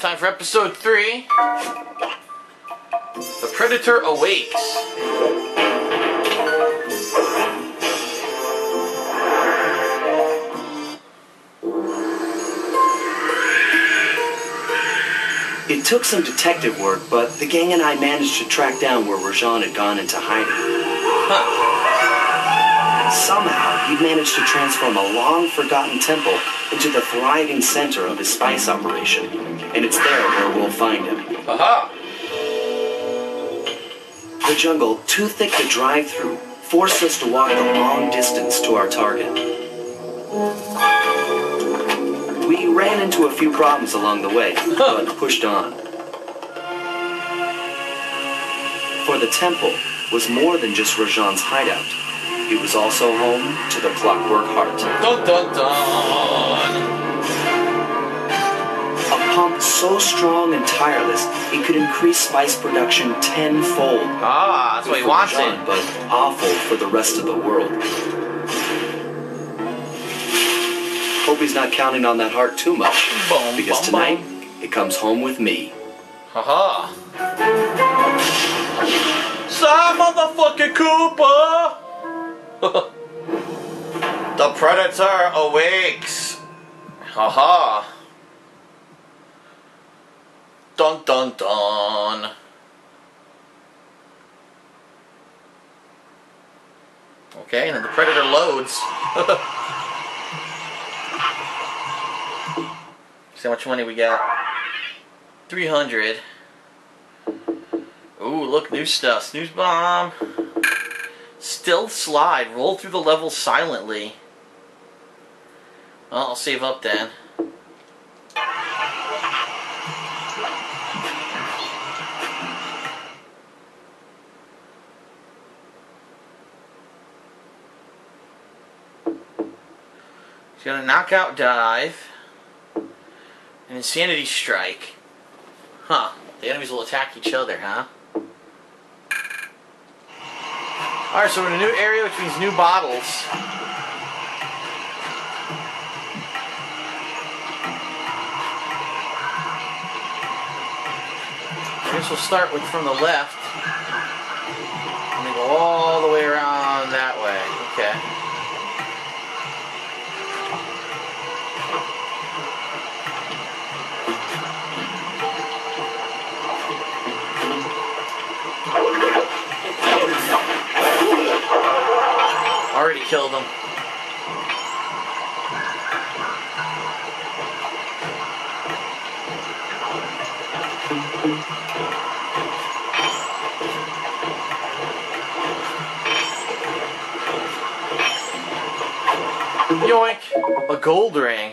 Time for episode three. The Predator Awakes. It took some detective work, but the gang and I managed to track down where Rajan had gone into hiding. Somehow, he'd managed to transform a long forgotten temple into the thriving center of his spice operation. And it's there where we'll find him. Aha! The jungle, too thick to drive through, forced us to walk the long distance to our target. We ran into a few problems along the way, but pushed on. For the temple was more than just Rajan's hideout. It was also home to the Clockwork Heart, Dun dun dun! a pump so strong and tireless it could increase spice production tenfold. Ah, that's what he wants but awful for the rest of the world. Hope he's not counting on that heart too much, Boom, because boom, tonight boom. it comes home with me. Haha. Stop, motherfucking Cooper! The Predator awakes. Haha. Dun dun dun. Okay, and then the Predator loads. See how much money we got? 300. Ooh, look, new stuff. Snooze bomb. Stealth slide. Roll through the level silently. Well, I'll save up then. She's got a knockout dive. An insanity strike. Huh. The enemies will attack each other, huh? Alright, so we're in a new area, which means new bottles. Guess we'll start with from the left. And then go all the way around that way. Okay. Already killed him. Yoink! A gold ring.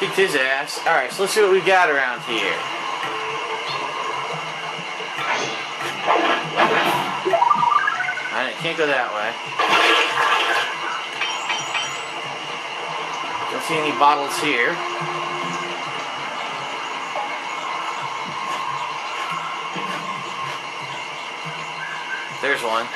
Kicked his ass. Alright, so let's see what we got around here. Alright, can't go that way. Don't see any bottles here. There's one.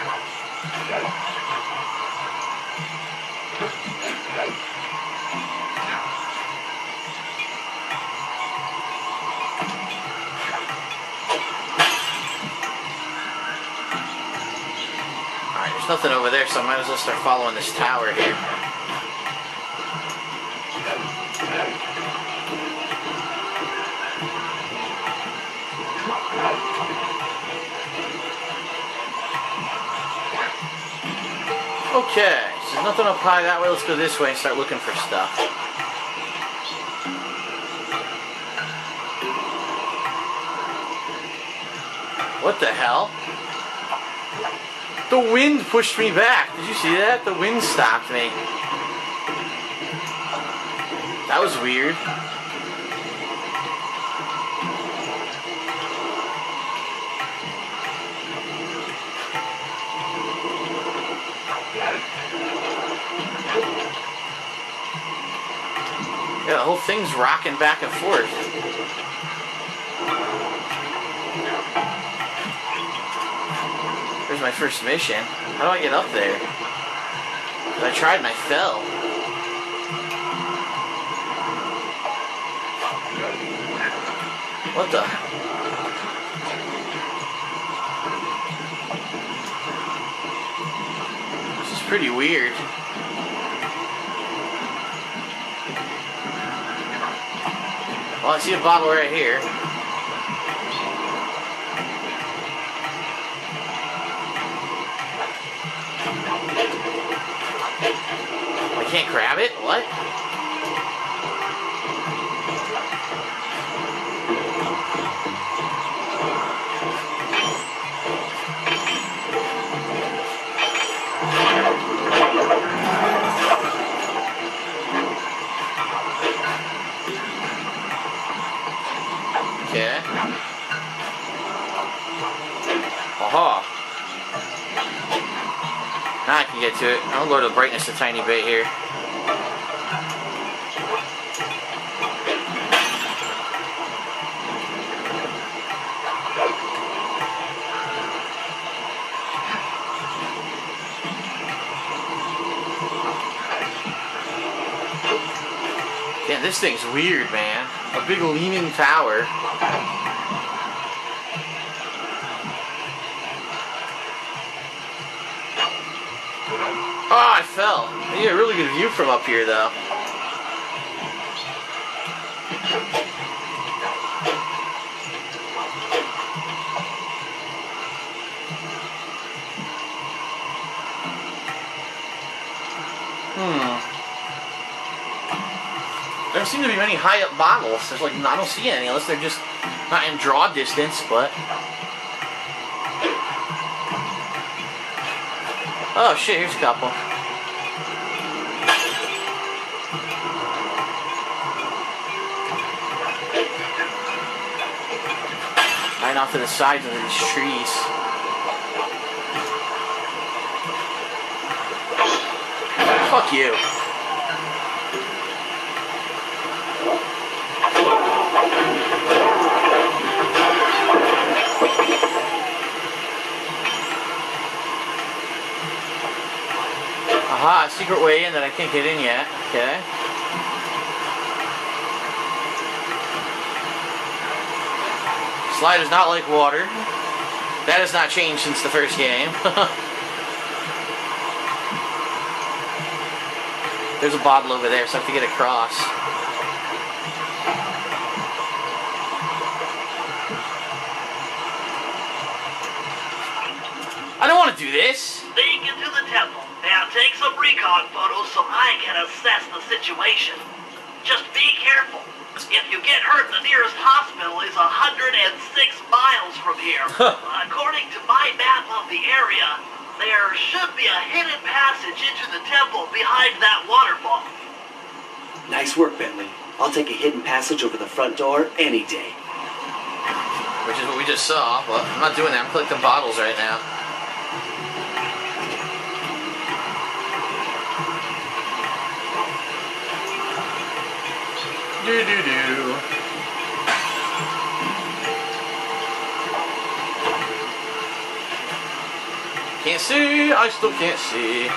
Alright, there's nothing over there, so I might as well start following this tower here. Okay, so there's nothing up high that way. Let's go this way and start looking for stuff. What the hell? The wind pushed me back. Did you see that? The wind stopped me. That was weird. Yeah, the whole thing's rocking back and forth. There's my first mission. How do I get up there? I tried and I fell. What the? This is pretty weird. Well, I see a bottle right here. I can't grab it? What? Okay. Aha. Now I can get to it. I'll go to the brightness a tiny bit here. Yeah, this thing's weird, man. A big leaning tower. Oh, I fell. You get a really good view from up here, though. Hmm. There seem to be many high up bottles. There's like I don't see any unless they're just not in draw distance, but. Oh shit, here's a couple. Right off to the sides of these trees. Fuck you. Aha, secret way in that I can't get in yet. Okay. Slide is not like water. That has not changed since the first game. There's a bottle over there, so I have to get across. I don't want to do this. Sneak into the temple. Now take some recon photos so I can assess the situation. Just be careful. If you get hurt, the nearest hospital is 106 miles from here. According to my map of the area, there should be a hidden passage into the temple behind that waterfall. Nice work, Bentley. I'll take a hidden passage over the front door any day. Which is what we just saw, but I'm not doing that. I'm collecting bottles right now. Do do do. Can't see. I still can't see.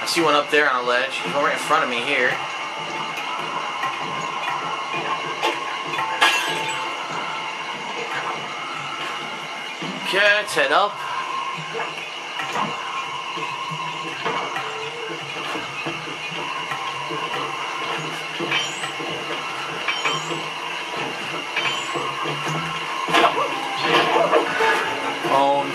I see one up there on a ledge. One right in front of me here. Let's up. Owned.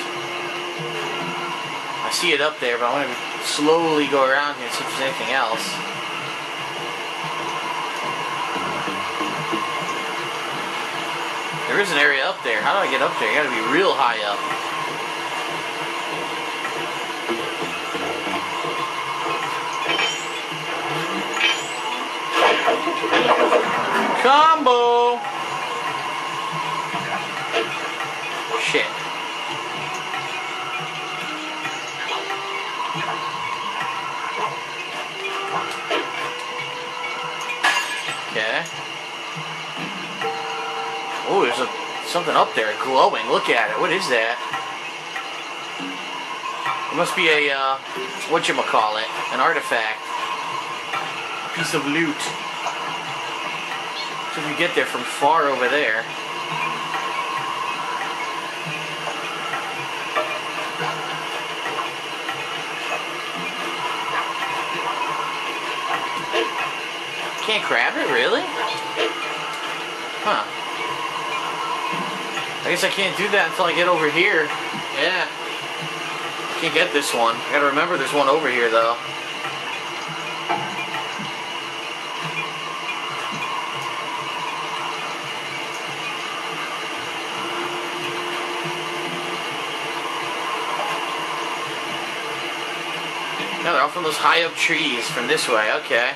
I see it up there, but I want to slowly go around here and see if there's anything else. There is an area up there. How do I get up there? You gotta be real high up. Combo! Shit. There's a, something up there glowing. Look at it. What is that? It must be a, uh, whatchamacallit, an artifact. A piece of loot. So if you get there from far over there. Can't grab it, really? Huh. I guess I can't do that until I get over here. Yeah. Can't get this one. I gotta remember there's one over here, though. No, they're all from those high up trees from this way. Okay.